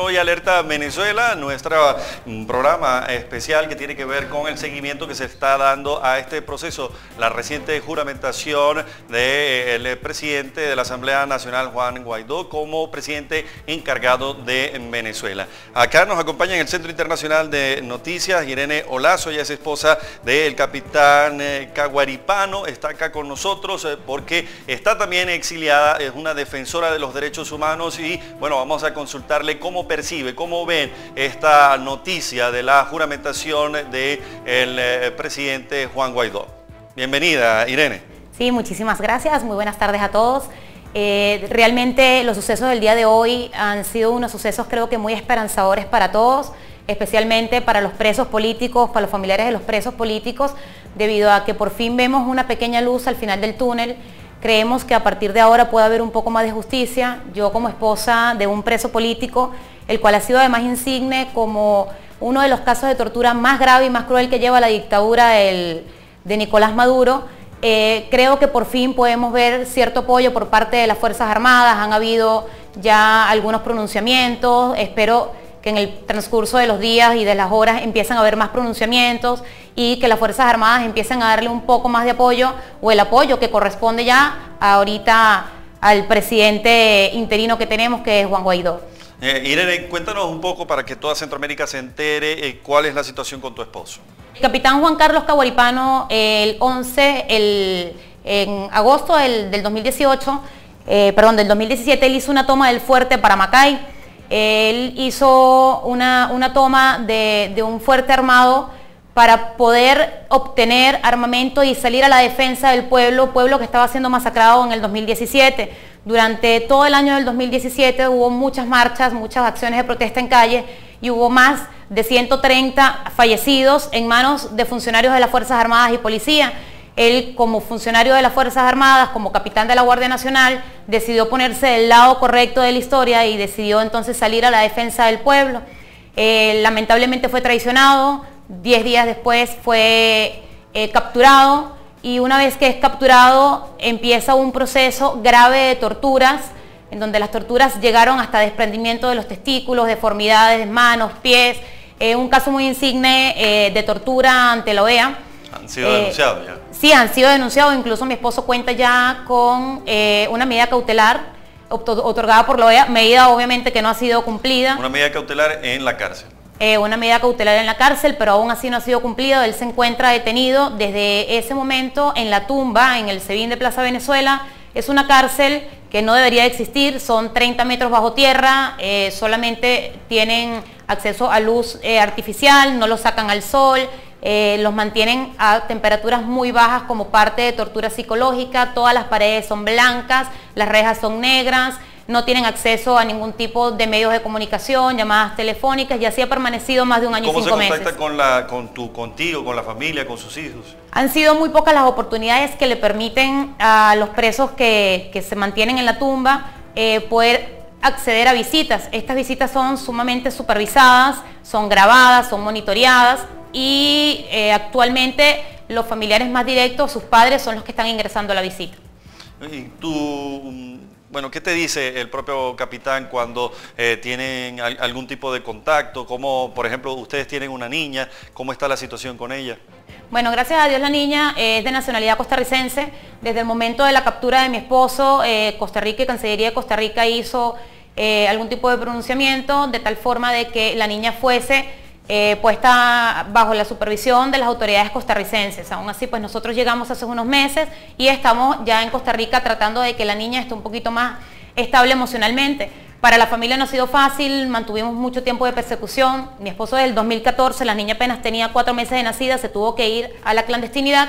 Hoy Alerta Venezuela, nuestro mm, programa especial que tiene que ver con el seguimiento que se está dando a este proceso, la reciente juramentación del eh, presidente de la Asamblea Nacional, Juan Guaidó, como presidente encargado de Venezuela. Acá nos acompaña en el Centro Internacional de Noticias Irene Olazo, ella es esposa del capitán eh, Caguaripano, está acá con nosotros eh, porque está también exiliada, es una defensora de los derechos humanos y bueno, vamos a consultarle cómo percibe, cómo ven esta noticia de la juramentación del eh, presidente Juan Guaidó? Bienvenida, Irene. Sí, muchísimas gracias. Muy buenas tardes a todos. Eh, realmente los sucesos del día de hoy han sido unos sucesos creo que muy esperanzadores para todos, especialmente para los presos políticos, para los familiares de los presos políticos, debido a que por fin vemos una pequeña luz al final del túnel Creemos que a partir de ahora puede haber un poco más de justicia. Yo como esposa de un preso político, el cual ha sido además insigne como uno de los casos de tortura más grave y más cruel que lleva la dictadura de Nicolás Maduro, eh, creo que por fin podemos ver cierto apoyo por parte de las Fuerzas Armadas, han habido ya algunos pronunciamientos, espero que en el transcurso de los días y de las horas empiezan a haber más pronunciamientos y que las Fuerzas Armadas empiecen a darle un poco más de apoyo o el apoyo que corresponde ya ahorita al presidente interino que tenemos, que es Juan Guaidó. Eh, Irene, cuéntanos un poco para que toda Centroamérica se entere eh, cuál es la situación con tu esposo. El capitán Juan Carlos Caguaripano, el 11, el, en agosto del, 2018, eh, perdón, del 2017, él hizo una toma del fuerte para Macay él hizo una, toma de, un fuerte armado para poder obtener armamento y salir a la defensa del pueblo, pueblo que estaba siendo masacrado en el 2017. Durante todo el año del 2017 hubo muchas marchas, muchas acciones de protesta en calle y hubo más de 130 fallecidos en manos de funcionarios de las Fuerzas Armadas y Policía. Él, como funcionario de las Fuerzas Armadas, como capitán de la Guardia Nacional, decidió ponerse del lado correcto de la historia y decidió entonces salir a la defensa del pueblo. Eh, lamentablemente fue traicionado, diez días después fue eh, capturado y una vez que es capturado empieza un proceso grave de torturas, en donde las torturas llegaron hasta desprendimiento de los testículos, deformidades de manos, pies, eh, un caso muy insigne de tortura ante la OEA. Han sido denunciados ya. Sí, han sido denunciados, incluso mi esposo cuenta ya con eh, una medida cautelar otorgada por la OEA, medida obviamente que no ha sido cumplida. Una medida cautelar en la cárcel. Eh, una medida cautelar en la cárcel, pero aún así no ha sido cumplida. Él se encuentra detenido desde ese momento en la tumba, en el SEBIN de Plaza Venezuela. Es una cárcel que no debería existir, son 30 metros bajo tierra, eh, solamente tienen acceso a luz artificial, no lo sacan al sol, eh, los mantienen a temperaturas muy bajas como parte de tortura psicológica, todas las paredes son blancas, las rejas son negras, no tienen acceso a ningún tipo de medios de comunicación, llamadas telefónicas y así ha permanecido más de un año y cinco meses. ¿Cómo se contacta con, tu, contigo, con la familia, con sus hijos? Han sido muy pocas las oportunidades que le permiten a los presos que, se mantienen en la tumba eh, poder acceder a visitas. Estas visitas son sumamente supervisadas, son grabadas, son monitoreadas y eh, actualmente los familiares más directos, sus padres, son los que están ingresando a la visita. ¿Y tú, bueno, qué te dice el propio capitán cuando eh, tienen algún tipo de contacto? Como, por ejemplo, ustedes tienen una niña, ¿cómo está la situación con ella? Bueno, gracias a Dios la niña es de nacionalidad costarricense. Desde el momento de la captura de mi esposo, eh, Costa Rica y Cancillería de Costa Rica hizo algún tipo de pronunciamiento de tal forma de que la niña fuese eh, puesta bajo la supervisión de las autoridades costarricenses. Aún así, pues nosotros llegamos hace unos meses y estamos ya en Costa Rica tratando de que la niña esté un poquito más estable emocionalmente. Para la familia no ha sido fácil, mantuvimos mucho tiempo de persecución. Mi esposo desde el 2014, la niña apenas tenía cuatro meses de nacida, se tuvo que ir a la clandestinidad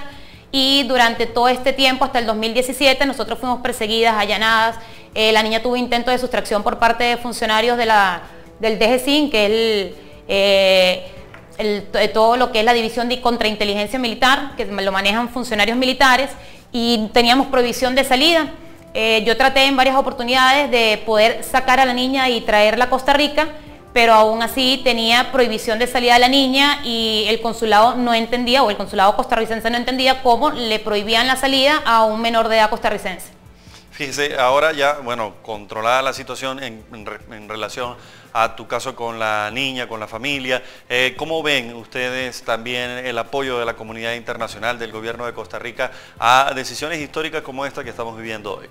y durante todo este tiempo, hasta el 2017, nosotros fuimos perseguidas, allanadas. Eh, la niña tuvo intento de sustracción por parte de funcionarios de la, del DGCIN, que es el eh, todo lo que es la división de contrainteligencia militar, que lo manejan funcionarios militares, y teníamos prohibición de salida. Eh, yo traté en varias oportunidades de poder sacar a la niña y traerla a Costa Rica, pero aún así tenía prohibición de salida a la niña y el consulado no entendía, o el consulado costarricense no entendía cómo le prohibían la salida a un menor de edad costarricense. Fíjese, ahora ya, bueno, controlada la situación en, relación a tu caso con la niña, con la familia, eh, ¿cómo ven ustedes también el apoyo de la comunidad internacional, del gobierno de Costa Rica a decisiones históricas como esta que estamos viviendo hoy?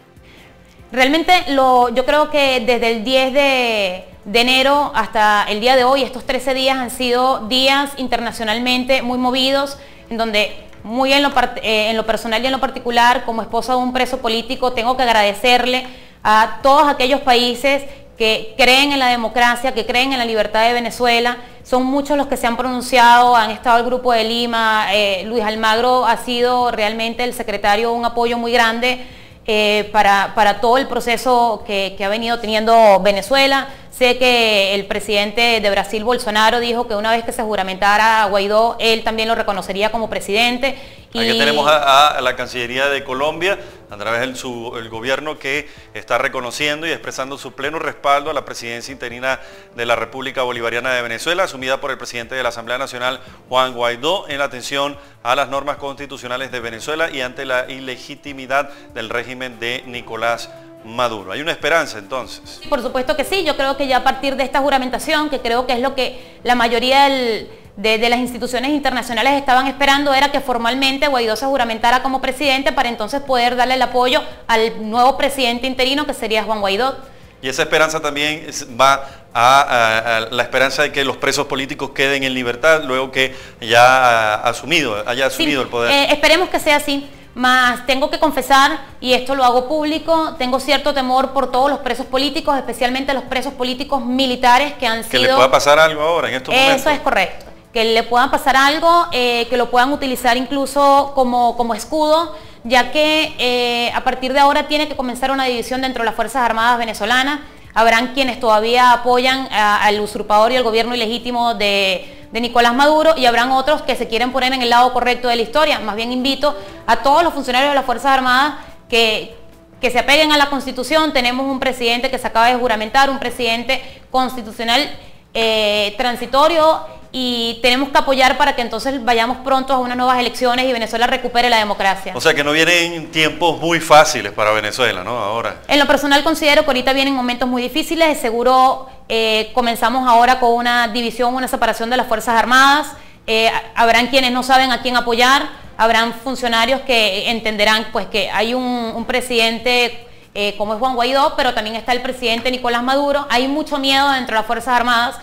Realmente yo creo que desde el 10 de, de, enero hasta el día de hoy, estos 13 días han sido días internacionalmente muy movidos, en donde muy en lo, eh, en lo personal y en lo particular, como esposa de un preso político, tengo que agradecerle a todos aquellos países que creen en la democracia, que creen en la libertad de Venezuela. Son muchos los que se han pronunciado, han estado el Grupo de Lima, eh, Luis Almagro ha sido realmente el secretario un apoyo muy grande eh, para, para, todo el proceso que, que ha venido teniendo Venezuela. Sé que el presidente de Brasil, Bolsonaro, dijo que una vez que se juramentara a Guaidó, él también lo reconocería como presidente. Aquí tenemos a, la Cancillería de Colombia, a través del gobierno que está reconociendo y expresando su pleno respaldo a la presidencia interina de la República Bolivariana de Venezuela, asumida por el presidente de la Asamblea Nacional, Juan Guaidó, en atención a las normas constitucionales de Venezuela y ante la ilegitimidad del régimen de Nicolás Maduro. ¿Hay una esperanza entonces? Por supuesto que sí, yo creo que ya a partir de esta juramentación, que creo que es lo que la mayoría de, las instituciones internacionales estaban esperando, era que formalmente Guaidó se juramentara como presidente para entonces poder darle el apoyo al nuevo presidente interino que sería Juan Guaidó. Y esa esperanza también va a, la esperanza de que los presos políticos queden en libertad luego que ya ha asumido, haya asumido el poder. Eh, esperemos que sea así. Más tengo que confesar, y esto lo hago público, tengo cierto temor por todos los presos políticos, especialmente los presos políticos militares que han sido... Que le pueda pasar algo ahora en estos momentos. Eso es correcto. Que le puedan pasar algo, eh, que lo puedan utilizar incluso como, como escudo, ya que eh, a partir de ahora tiene que comenzar una división dentro de las Fuerzas Armadas venezolanas. Habrán quienes todavía apoyan al usurpador y al gobierno ilegítimo de de Nicolás Maduro y habrán otros que se quieren poner en el lado correcto de la historia. Más bien invito a todos los funcionarios de las Fuerzas Armadas que, que se apeguen a la Constitución. Tenemos un presidente que se acaba de juramentar, un presidente constitucional eh, transitorio y tenemos que apoyar para que entonces vayamos pronto a unas nuevas elecciones y Venezuela recupere la democracia. O sea que no vienen tiempos muy fáciles para Venezuela, ¿no? Ahora. En lo personal considero que ahorita vienen momentos muy difíciles, seguro eh, comenzamos ahora con una división, una separación de las Fuerzas Armadas, eh, habrán quienes no saben a quién apoyar, habrán funcionarios que entenderán pues que hay un, presidente eh, como es Juan Guaidó, pero también está el presidente Nicolás Maduro, hay mucho miedo dentro de las Fuerzas Armadas,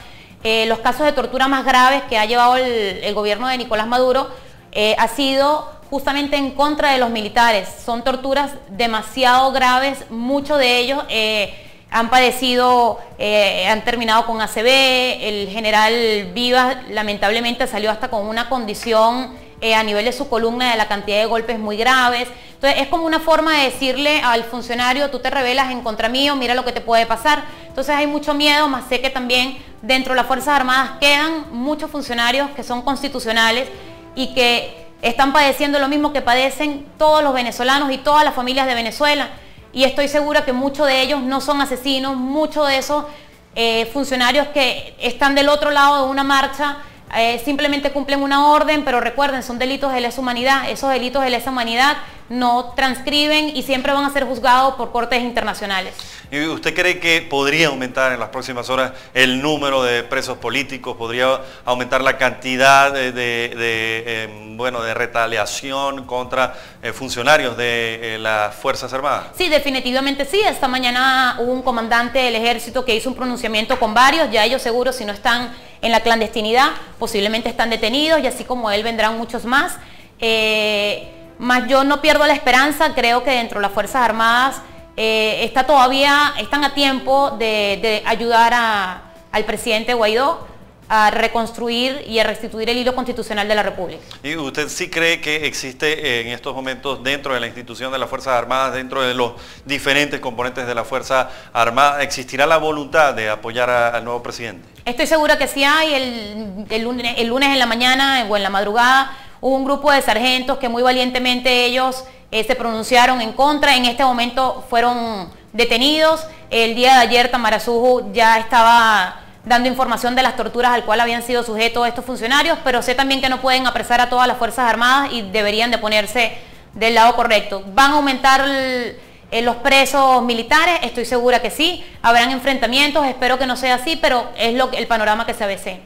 eh, los casos de tortura más graves que ha llevado el, gobierno de Nicolás Maduro eh, ha sido justamente en contra de los militares. Son torturas demasiado graves, muchos de ellos eh, han padecido, han terminado con ACB, el general Vivas lamentablemente salió hasta con una condición a nivel de su columna de la cantidad de golpes muy graves. Entonces es como una forma de decirle al funcionario, tú te rebelas en contra mío, mira lo que te puede pasar. Entonces hay mucho miedo, más sé que también dentro de las Fuerzas Armadas quedan muchos funcionarios que son constitucionales y que están padeciendo lo mismo que padecen todos los venezolanos y todas las familias de Venezuela. Y estoy segura que muchos de ellos no son asesinos, muchos de esos eh, funcionarios que están del otro lado de una marcha eh, simplemente cumplen una orden, pero recuerden, son delitos de lesa humanidad. Esos delitos de lesa humanidad no transcriben y siempre van a ser juzgados por cortes internacionales. ¿Y usted cree que podría aumentar en las próximas horas el número de presos políticos? ¿Podría aumentar la cantidad de, em, bueno, de retaliación contra eh, funcionarios de eh, las Fuerzas Armadas? Sí, definitivamente sí. Esta mañana hubo un comandante del ejército que hizo un pronunciamiento con varios. Ya ellos seguros si no están en la clandestinidad, posiblemente están detenidos y así como él vendrán muchos más. Eh, más yo no pierdo la esperanza, creo que dentro de las Fuerzas Armadas eh, está todavía, están a tiempo de, ayudar al presidente Guaidó a reconstruir y a restituir el hilo constitucional de la República. ¿Y usted sí cree que existe en estos momentos dentro de la institución de las Fuerzas Armadas, dentro de los diferentes componentes de la Fuerza Armada, existirá la voluntad de apoyar al nuevo presidente? Estoy segura que sí hay. El, lunes, el lunes en la mañana o en la madrugada hubo un grupo de sargentos que muy valientemente ellos eh, se pronunciaron en contra. En este momento fueron detenidos. El día de ayer Tamarazujo ya estaba dando información de las torturas al cual habían sido sujetos estos funcionarios, pero sé también que no pueden apresar a todas las Fuerzas Armadas y deberían de ponerse del lado correcto. Van a aumentar eh, los presos militares, estoy segura que sí, habrán enfrentamientos, espero que no sea así, pero es lo, el panorama que se avece.